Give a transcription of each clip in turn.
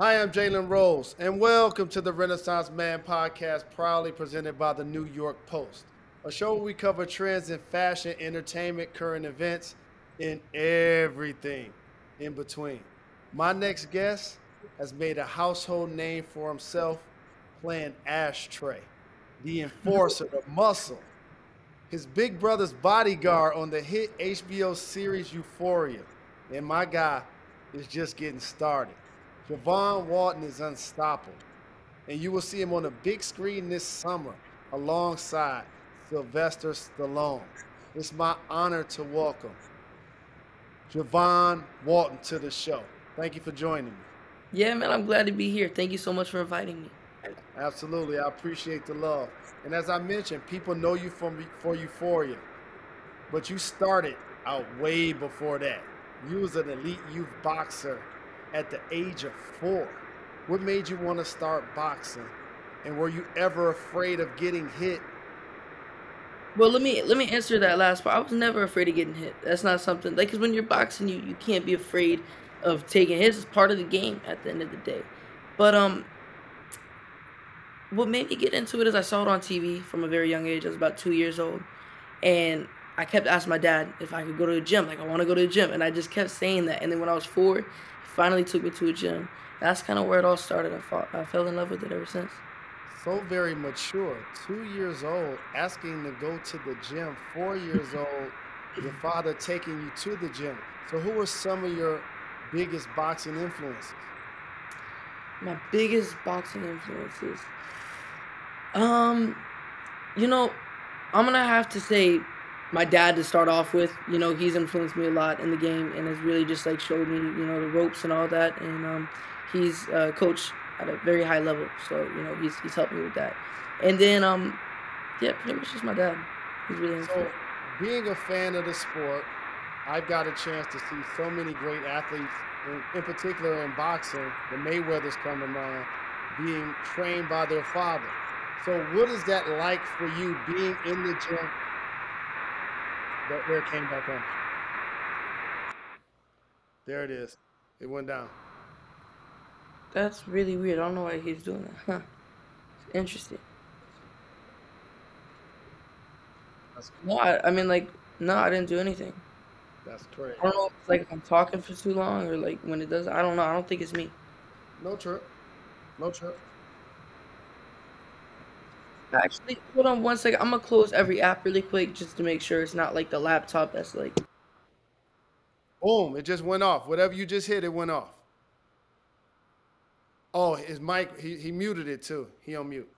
Hi, I'm Jalen Rose, and welcome to the Renaissance Man podcast, proudly presented by the New York Post, a show where we cover trends in fashion, entertainment, current events, and everything in between. My next guest has made a household name for himself playing Ashtray, the enforcer, the muscle, his big brother's bodyguard on the hit HBO series Euphoria. And my guy is just getting started. Javon Walton is unstoppable. And you will see him on the big screen this summer alongside Sylvester Stallone. It's my honor to welcome Javon Walton to the show. Thank you for joining me. Yeah, man, I'm glad to be here. Thank you so much for inviting me. Absolutely, I appreciate the love. And as I mentioned, people know you from for Euphoria, but you started out way before that. You was an elite youth boxer at the age of four. What made you want to start boxing? And were you ever afraid of getting hit? Well, let me let me answer that last part. I was never afraid of getting hit. That's not something like because when you're boxing, you you can't be afraid of taking hits. It's part of the game at the end of the day. But um, what made me get into it is I saw it on TV from a very young age. I was about two years old, and I kept asking my dad if I could go to the gym. Like I want to go to the gym, and I just kept saying that. And then when I was four, finally took me to a gym. That's kind of where it all started. I fought, I fell in love with it ever since. So very mature, two years old, asking to go to the gym. Four years old, your father taking you to the gym. So who were some of your biggest boxing influences? My biggest boxing influences. Um, you know, I'm gonna have to say my dad to start off with. You know, he's influenced me a lot in the game and has really just like showed me, you know, the ropes and all that. And um, he's uh, coach at a very high level, so you know, he's he's helped me with that. And then um, yeah, pretty much just my dad. He's really so. Being a fan of the sport, I've got a chance to see so many great athletes, in, in particular in boxing. The Mayweathers come to mind, being trained by their father. So, what is that like for you being in the gym? That where it came back on. There it is. It went down. That's really weird. I don't know why he's doing that. Huh. It's interesting. That's No, I, I mean like no, I didn't do anything. That's correct. I don't know if it's like I'm talking for too long or like when it does. I don't know. I don't think it's me. No trip. No trip. Actually, hold on one second. I'm gonna close every app really quick just to make sure it's not like the laptop that's like. Boom! It just went off. Whatever you just hit, it went off. Oh, his mic. He he muted it too. He on mute.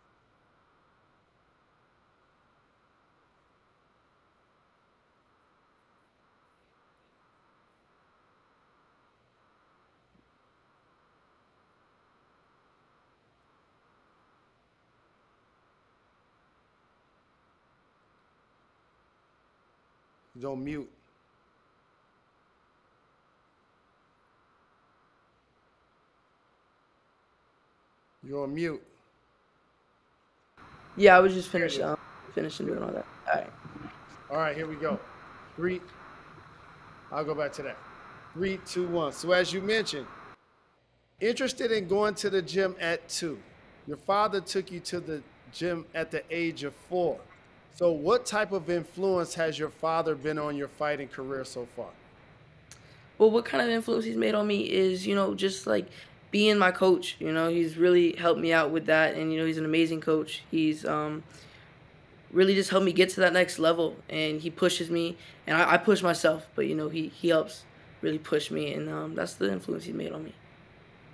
He's on mute. You're on mute. Yeah, I was just finishing um, finishing doing all that. All right. All right, here we go. Three. I'll go back to that. Three, two, one. So as you mentioned, interested in going to the gym at two. Your father took you to the gym at the age of four. So what type of influence has your father been on your fighting career so far? Well, what kind of influence he's made on me is, you know, just like being my coach. You know, he's really helped me out with that, and you know, he's an amazing coach. He's um, really just helped me get to that next level, and he pushes me, and I, I push myself. But you know, he he helps really push me, and um, that's the influence he's made on me.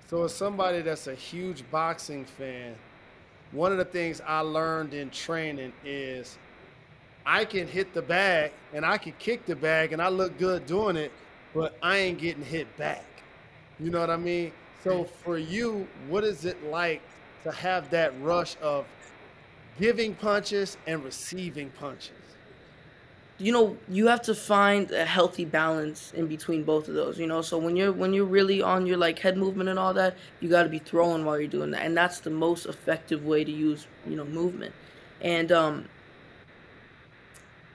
So, as somebody that's a huge boxing fan, one of the things I learned in training is I can hit the bag and I can kick the bag and I look good doing it, but I ain't getting hit back. You know what I mean? So for you, what is it like to have that rush of giving punches and receiving punches? You know, you have to find a healthy balance in between both of those, you know. So when you're when you're really on your like head movement and all that, you got to be throwing while you're doing that. And that's the most effective way to use, you know, movement. And um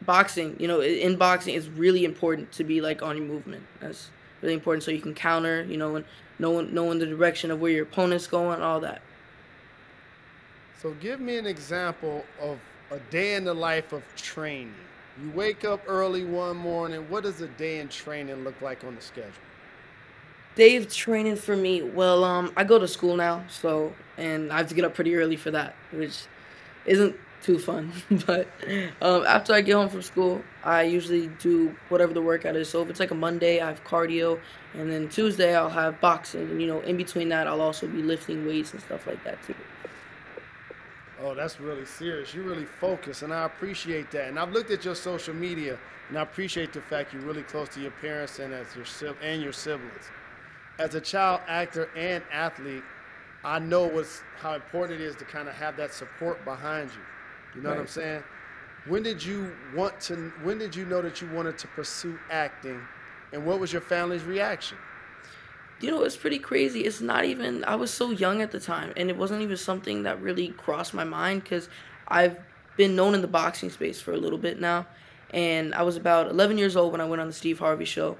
boxing, you know, in boxing, it's really important to be like on your movement. That's really important so you can counter. You know, and knowing knowing the direction of where your opponent's going, all that. So give me an example of a day in the life of training. You wake up early one morning. What does a day in training look like on the schedule? Day of training for me. Well, um, I go to school now, so and I have to get up pretty early for that, which isn't too fun. but um, after I get home from school, I usually do whatever the workout is. So if it's like a Monday, I have cardio, and then Tuesday I'll have boxing. And you know, in between that, I'll also be lifting weights and stuff like that too. Oh, that's really serious. You really focus, and I appreciate that. And I've looked at your social media, and I appreciate the fact you're really close to your parents and as your and your siblings. As a child actor and athlete, I know what's how important it is to kind of have that support behind you. You know right. what I'm saying? When did you want to? When did you know that you wanted to pursue acting, and what was your family's reaction? you know, it's pretty crazy. It's not even, I was so young at the time, and it wasn't even something that really crossed my mind because I've been known in the boxing space for a little bit now. And I was about 11 years old when I went on the Steve Harvey show,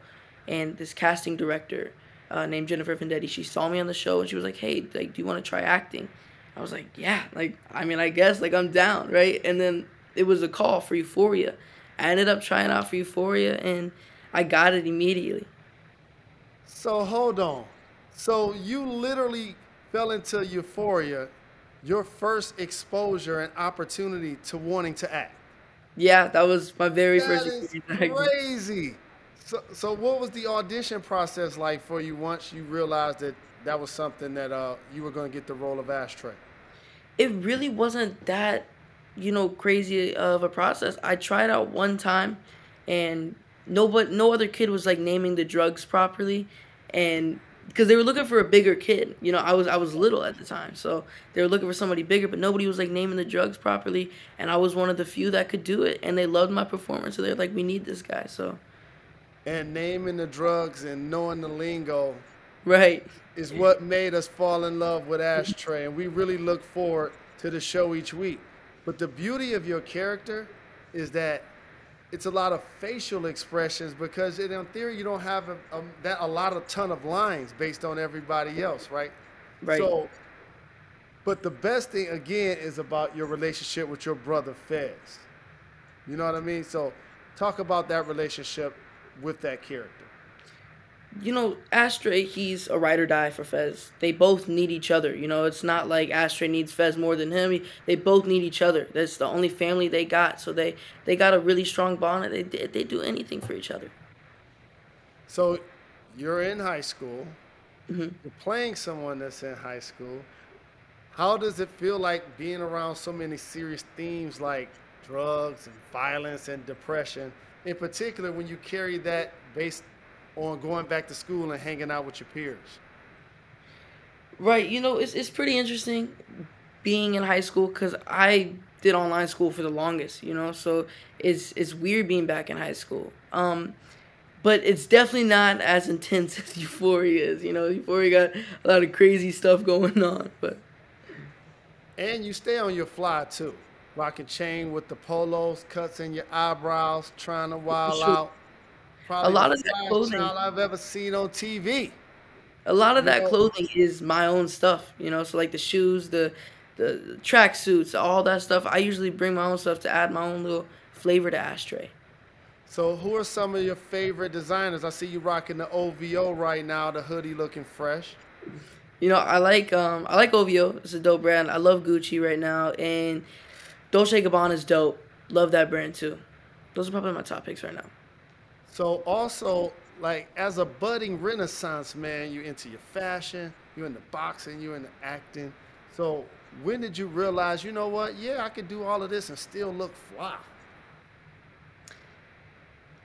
and this casting director uh, named Jennifer Venditti, she saw me on the show and she was like, hey, like, do you want to try acting? I was like, yeah, like, I mean, I guess, like, I'm down, right? And then it was a call for Euphoria. I ended up trying out for Euphoria, and I got it immediately. So hold on. So you literally fell into euphoria, your first exposure and opportunity to wanting to act. Yeah, that was my very that first. Is crazy. So, so what was the audition process like for you once you realized that that was something that uh, you were going to get the role of Ashtray? It really wasn't that, you know, crazy of a process. I tried out one time, and no, but no other kid was like naming the drugs properly, and because they were looking for a bigger kid. You know, I was I was little at the time, so they were looking for somebody bigger, but nobody was like naming the drugs properly, and I was one of the few that could do it, and they loved my performance, so they're like, we need this guy, so. And naming the drugs and knowing the lingo, right, is what made us fall in love with Ashtray, and we really look forward to the show each week. But the beauty of your character is that it's a lot of facial expressions because in theory you don't have a, a, that a lot of ton of lines based on everybody else, right? Right. So, but the best thing again is about your relationship with your brother Fez. You know what I mean? So, talk about that relationship with that character you know, Ashtray, he's a ride or die for Fez. They both need each other. You know, it's not like Ashtray needs Fez more than him. They both need each other. That's the only family they got. So they, they got a really strong bond. and They, they do anything for each other. So you're in high school. Mm-hmm. You're playing someone that's in high school. How does it feel like being around so many serious themes like drugs and violence and depression? In particular, when you carry that based on going back to school and hanging out with your peers? Right. You know, it's it's pretty interesting being in high school because I did online school for the longest. You know, so it's it's weird being back in high school. Um, but it's definitely not as intense as Euphoria is. You know, Euphoria got a lot of crazy stuff going on, but. And you stay on your fly too, rocking chain with the polos, cuts in your eyebrows, trying to wild out. Probably a lot of that clothing I've ever seen on TV. A lot of you that know? clothing is my own stuff, you know. So like the shoes, the the track suits, all that stuff. I usually bring my own stuff to add my own little flavor to Ashtray. So who are some of your favorite designers? I see you rocking the OVO right now, the hoodie looking fresh. You know, I like um I like OVO. It's a dope brand. I love Gucci right now and Dolce Gabbana is dope. Love that brand too. Those are probably my top picks right now. So also, like as a budding Renaissance man, you're into your fashion, you're into boxing, you're into acting. So when did you realize, you know what? Yeah, I could do all of this and still look fly.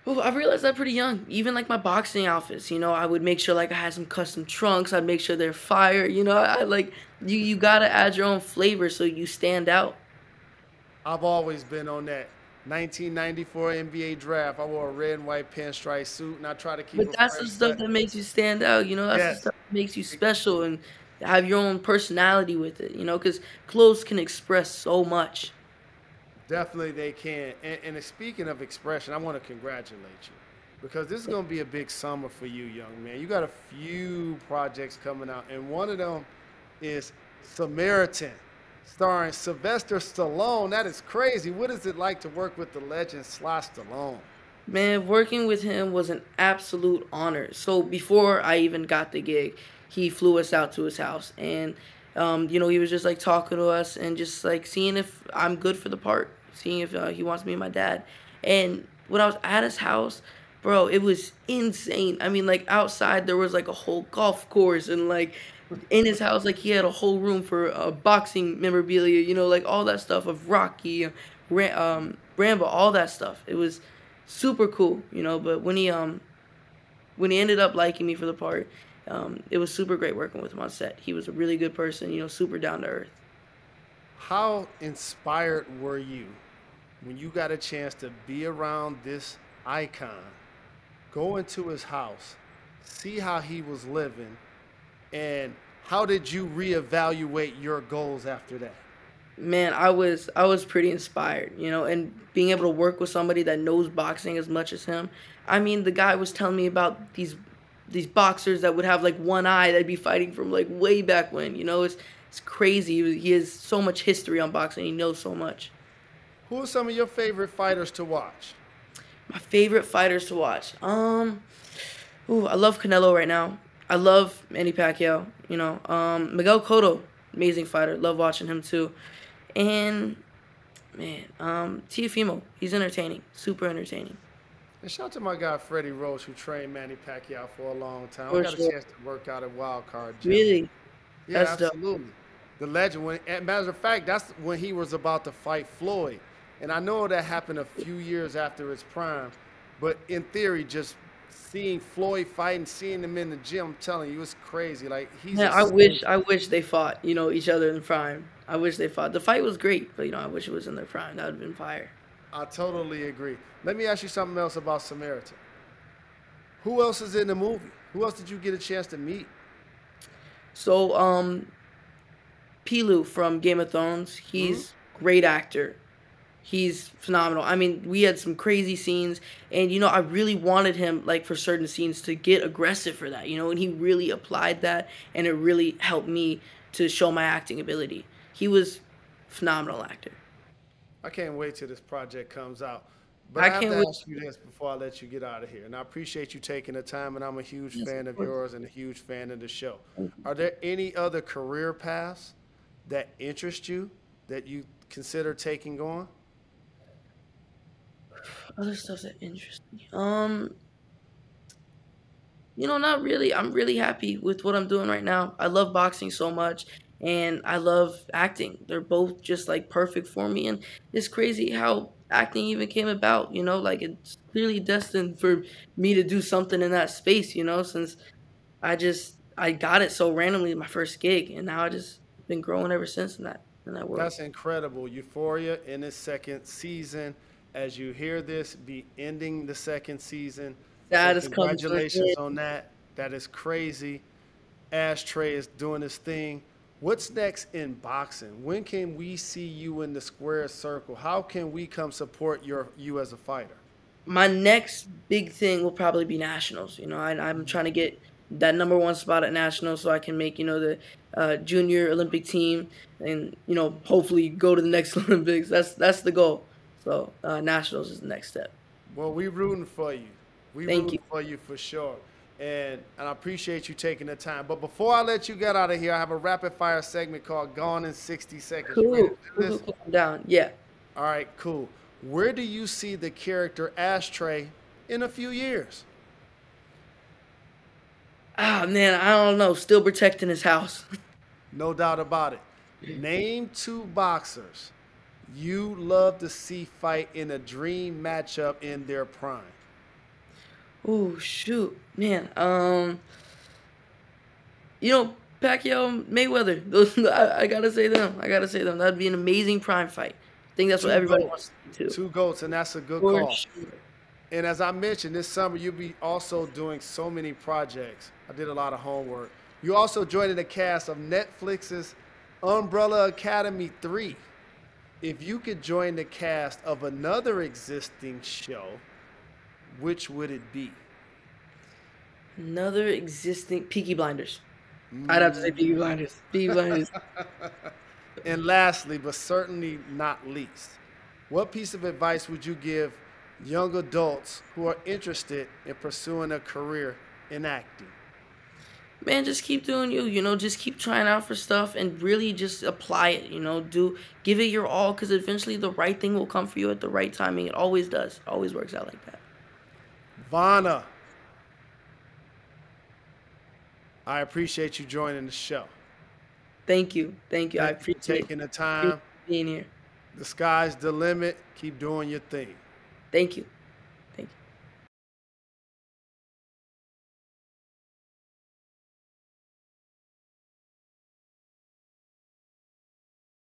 Well, I realized that pretty young. Even like my boxing outfits, you know, I would make sure like I had some custom trunks. I'd make sure they're fire. You know, I like you. You gotta add your own flavor so you stand out. I've always been on that. 1994 NBA draft. I wore a red and white pinstripe suit, and I try to keep. But that's the stuff that makes you stand out. You know, that's yes. the stuff that makes you special and have your own personality with it. You know, because clothes can express so much. Definitely, they can. And, and speaking of expression, I want to congratulate you. because this is going to be a big summer for you, young man. You got a few projects coming out, and one of them is Samaritan, starring Sylvester Stallone. That is crazy. What is it like to work with the legend Sly Stallone? Man, working with him was an absolute honor. So before I even got the gig, he flew us out to his house, and um, you know he was just like talking to us and just like seeing if I'm good for the part, seeing if uh, he wants me and my dad. And when I was at his house, bro, it was insane. I mean, like outside there was like a whole golf course and like in his house, like he had a whole room for uh, boxing memorabilia, you know, like all that stuff of Rocky, um, Rambo, all that stuff. It was super cool, you know. But when he um when he ended up liking me for the part, um, it was super great working with him on set. He was a really good person, you know, super down to earth. How inspired were you when you got a chance to be around this icon, go into his house, see how he was living, and how did you reevaluate your goals after that? man, I was I was pretty inspired, you know, and being able to work with somebody that knows boxing as much as him. I mean, the guy was telling me about these these boxers that would have like one eye that'd be fighting from like way back when, you know, it's it's crazy. He has so much history on boxing. He knows so much. Who are some of your favorite fighters to watch? My favorite fighters to watch. Um, ooh, I love Canelo right now. I love Manny Pacquiao. You know, um, Miguel Cotto, amazing fighter. Love watching him too. And man, um, Teofimo, he's entertaining, super entertaining. And shout out to my guy Freddie Roach, who trained Manny Pacquiao for a long time. For I got sure. a chance to work out at Wild Card. Gym. Really? Yeah, that's absolutely. Dope. The legend. When, matter of fact, that's when he was about to fight Floyd, and I know that happened a few years after his prime. But in theory, just seeing Floyd fighting, seeing him in the gym, I'm telling you, it's crazy. Like he's. Yeah, I wish I wish they fought, you know, each other in prime. I wish they fought. The fight was great, but you know, I wish it was in their prime. That would have been fire. I totally agree. Let me ask you something else about Samaritan. Who else is in the movie? Who else did you get a chance to meet? So, um, Pilou from Game of Thrones. He's mm-hmm. great actor. He's phenomenal. I mean, we had some crazy scenes, and you know, I really wanted him like for certain scenes to get aggressive for that, you know, and he really applied that, and it really helped me to show my acting ability. He was phenomenal actor. I can't wait till this project comes out. But I, I have to ask you this before I let you get out of here. And I appreciate you taking the time, and I'm a huge yes, fan of, of yours and a huge fan of the show. Are there any other career paths that interest you that you consider taking on? Other stuff that interests me. Um, you know, not really. I'm really happy with what I'm doing right now. I love boxing so much, and I love acting. They're both just like perfect for me, and it's crazy how acting even came about. You know, like it's clearly destined for me to do something in that space. You know, since I just I got it so randomly my first gig, and now I just been growing ever since in that in that world. That's incredible. Euphoria in its second season. As you hear this, be ending the second season. That so is congratulations on that. That is crazy. Ashtray is doing his thing. What's next in boxing? When can we see you in the square circle? How can we come support your you as a fighter? My next big thing will probably be nationals. You know, I, am trying to get that number one spot at nationals so I can make you know the uh, junior Olympic team and you know hopefully go to the next Olympics. That's that's the goal. So uh, nationals is the next step. Well, we rooting for you. We Thank rooting you. for you for sure and and I appreciate you taking the time. But before I let you get out of here, I have a rapid fire segment called "Gone in 60 Seconds." Cool. cool, cool down. Yeah. All right. Cool. Where do you see the character Ashtray in a few years? Ah, oh, man, I don't know. Still protecting his house. no doubt about it. Name two boxers you love to see fight in a dream matchup in their prime. Oh shoot, man. Um, you know Pacquiao, Mayweather. Those I, I, gotta say them. I gotta say them. That'd be an amazing prime fight. I think that's two what everybody goats. wants to. Two goats, and that's a good For call. Sure. And as I mentioned, this summer you'll be also doing so many projects. I did a lot of homework. You also joined in the cast of Netflix's Umbrella Academy 3. If you could join the cast of another existing show, which would it be? Another existing Peaky Blinders. Mm. I'd have to say Peaky Blinders. Peaky Blinders. and lastly, but certainly not least, what piece of advice would you give young adults who are interested in pursuing a career in acting? Man, just keep doing you. You know, just keep trying out for stuff and really just apply it. You know, do give it your all because eventually the right thing will come for you at the right timing. It always does. always works out like that. Vonna, I appreciate you joining the show. Thank you. Thank you. Thank I appreciate taking the time. being here. The sky's the limit. Keep doing your thing. Thank you.